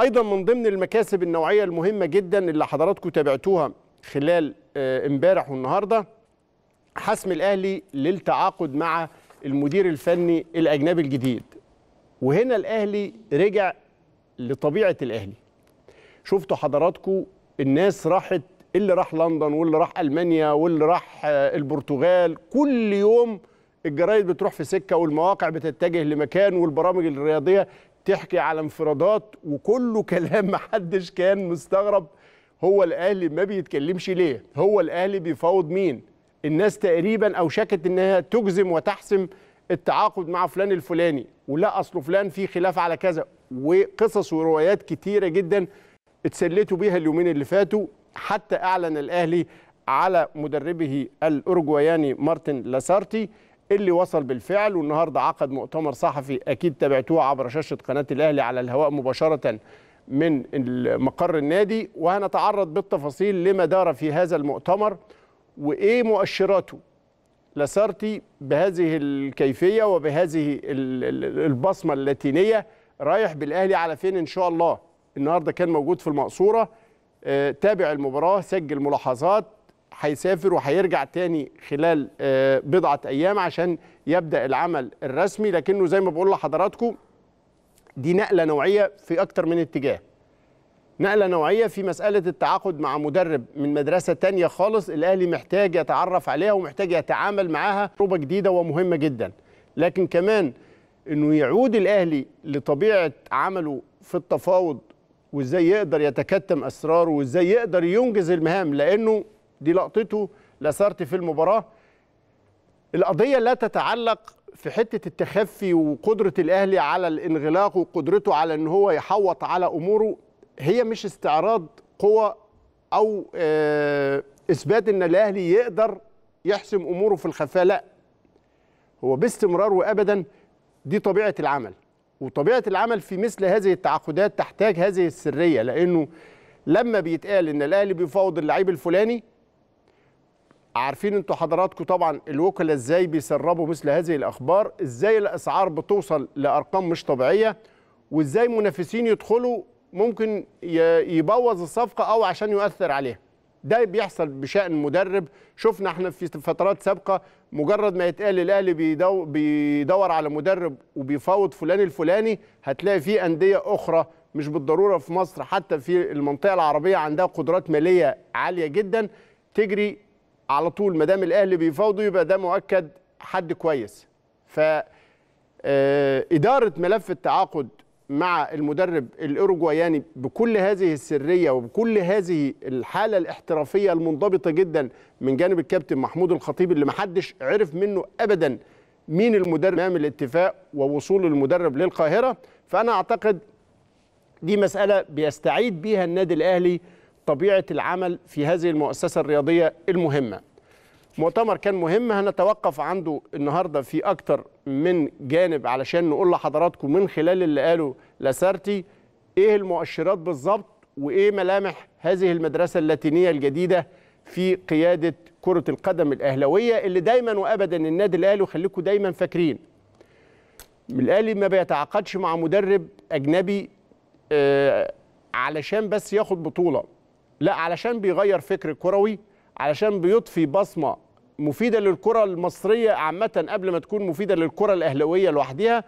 أيضا من ضمن المكاسب النوعية المهمة جدا اللي حضراتكم تابعتوها خلال آه، امبارح والنهاردة حسم الأهلي للتعاقد مع المدير الفني الأجنبي الجديد. وهنا الأهلي رجع لطبيعة الأهلي. شفتوا حضراتكم الناس راحت اللي راح لندن واللي راح ألمانيا واللي راح آه، البرتغال. كل يوم الجرايد بتروح في سكة والمواقع بتتجه لمكان والبرامج الرياضية تحكي على انفرادات وكله كلام محدش كان مستغرب. هو الأهلي ما بيتكلمش ليه؟ هو الأهلي بيفاوض مين؟ الناس تقريبا أوشكت إنها تجزم وتحسم التعاقد مع فلان الفلاني ولا اصله فلان في خلاف على كذا. وقصص وروايات كتيرة جدا اتسلتوا بيها اليومين اللي فاتوا. حتى أعلن الأهلي على مدربه الاورجواياني مارتن لاسارتي اللي وصل بالفعل والنهارده عقد مؤتمر صحفي أكيد تابعتوه عبر شاشة قناة الأهلي على الهواء مباشرة من مقر النادي. وهنتعرض بالتفاصيل لما دار في هذا المؤتمر وإيه مؤشراته لاسارتي بهذه الكيفية وبهذه ال- ال- البصمة اللاتينية رايح بالأهلي على فين إن شاء الله؟ النهارده كان موجود في المقصورة آه، تابع المباراة سجل ملاحظات هيسافر وهيرجع تاني خلال آه، بضعة أيام عشان يبدأ العمل الرسمي. لكنه زي ما بقول لحضراتكم دي نقلة نوعية في أكتر من اتجاه. نقلة نوعية في مسألة التعاقد مع مدرب من مدرسة تانية خالص الأهلي محتاج يتعرف عليها ومحتاج يتعامل معاها تجربة جديدة ومهمة جدا. لكن كمان أنه يعود الأهلي لطبيعة عمله في التفاوض وإزاي يقدر يتكتم أسراره وإزاي يقدر ينجز المهام لأنه دي لقطته لاسارتي في المباراة. القضية لا تتعلق في حتة التخفي وقدرة الأهلي على الانغلاق وقدرته على أن هو يحوط على أموره هي مش استعراض قوة أو آه، إثبات أن الأهلي يقدر يحسم أموره في الخفاء لا. هو باستمرار وأبدا دي طبيعة العمل. وطبيعة العمل في مثل هذه التعاقدات تحتاج هذه السرية لأنه لما بيتقال أن الأهلي بيفاوض اللعيب الفلاني عارفين أنتوا حضراتكم طبعا الوكلاء إزاي بيسربوا مثل هذه الأخبار إزاي الأسعار بتوصل لأرقام مش طبيعية وازاي منافسين يدخلوا ممكن يبوظ الصفقة أو عشان يؤثر عليها. ده بيحصل بشأن مدرب. شفنا إحنا في فترات سابقة مجرد ما يتقال الأهلي بيدو بيدور على مدرب وبيفاوض فلان الفلاني هتلاقي في أندية أخرى مش بالضرورة في مصر حتى في المنطقة العربية عندها قدرات مالية عالية جدا تجري على طول ما دام الأهلي بيفاوضه يبقى ده مؤكد حد كويس. ف آه، إدارة ملف التعاقد مع المدرب الأوروجواياني بكل هذه السرية وبكل هذه الحالة الاحترافية المنضبطة جدا من جانب الكابتن محمود الخطيب اللي محدش عرف منه أبدا مين المدرب أمام الاتفاق ووصول المدرب للقاهرة. فأنا أعتقد دي مسألة بيستعيد بيها النادي الأهلي طبيعة العمل في هذه المؤسسة الرياضية المهمة. مؤتمر كان مهم هنتوقف عنده النهارده في أكتر من جانب علشان نقول لحضراتكم من خلال اللي قاله لاسارتي إيه المؤشرات بالظبط وإيه ملامح هذه المدرسة اللاتينية الجديدة في قيادة كرة القدم الأهلاوية اللي دايما وابدا النادي الأهلي وخليكم دايما فاكرين. الأهلي ما بيتعاقدش مع مدرب أجنبي آه علشان بس ياخد بطولة. لا علشان بيغير فكر كروي علشان بيضفي بصمة مفيدة للكرة المصرية عامة قبل ما تكون مفيدة للكرة الأهلاوية لوحدها